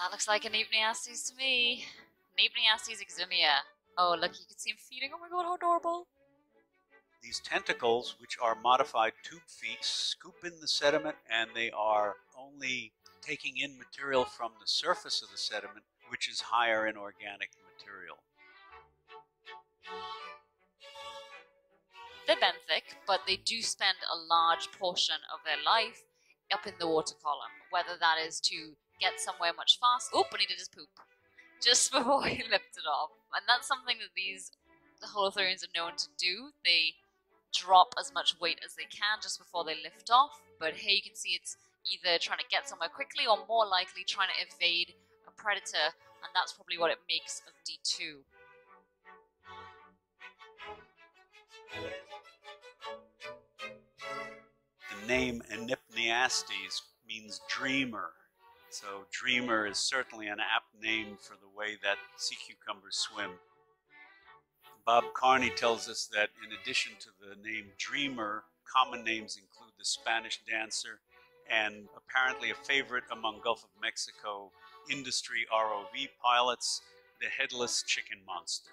That looks like an Enypniastes to me. An Enypniastes eximia. Oh, look, you can see him feeding. Oh my god, how adorable. These tentacles, which are modified tube feet, scoop in the sediment and they are only taking in material from the surface of the sediment, which is higher in organic material. They're benthic, but they do spend a large portion of their life up in the water column, whether that is to get somewhere much faster. And he did his poop just before he lifted off. And that's something that these the holothurians are known to do. They drop as much weight as they can just before they lift off. But here you can see it's either trying to get somewhere quickly or more likely trying to evade a predator, and that's probably what it makes of D2. The name Enypniastes means dreamer. So dreamer is certainly an apt name for the way that sea cucumbers swim. Bob Carney tells us that in addition to the name dreamer, common names include the Spanish dancer and apparently a favorite among Gulf of Mexico industry ROV pilots, the headless chicken monster.